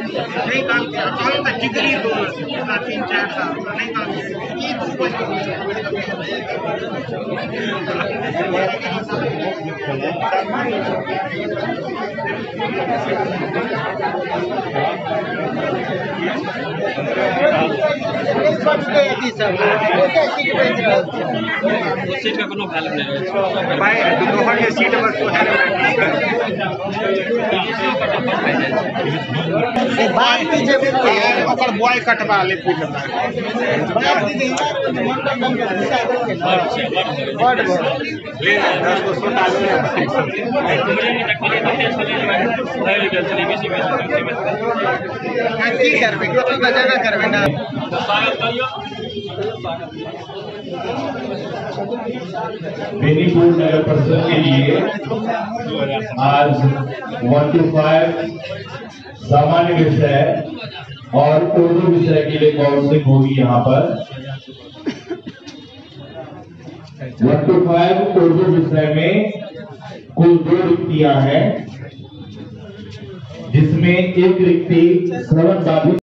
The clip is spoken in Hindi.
नहीं काम किया तक डिग्री दो ना तीन चार साल नहीं काम किया तो सीट का कोनो वैल्यू नहीं छै भाई दोहर के सीट पर तो है। बात की जे ओकर बॉय कटवा ले पीट बात। की बड़ छै ले, दस गो सोटा ले। हमरे में तक खाली बेनीपुर नगर परिषद के लिए आज वन टू फाइव सामान्य विषय और उर्दू विषय के लिए काउंसलिंग होगी यहाँ पर। वन टू फाइव उर्दू विषय में कुल दो रिक्तियाँ हैं। जिसमें एक व्यक्ति श्रवण बाधित